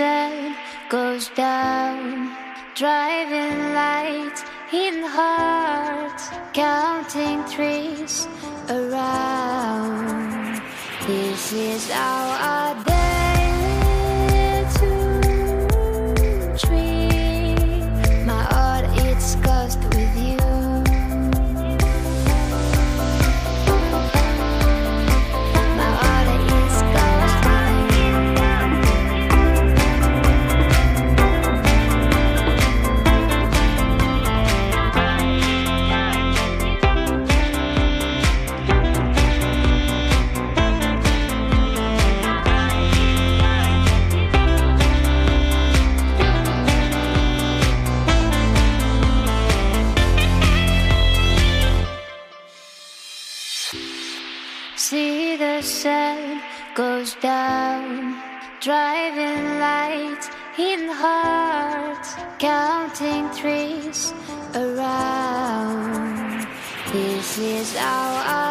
sun goes down, driving lights in hearts, counting trees around. This is our day down, driving lights in hearts, counting trees around. This is our,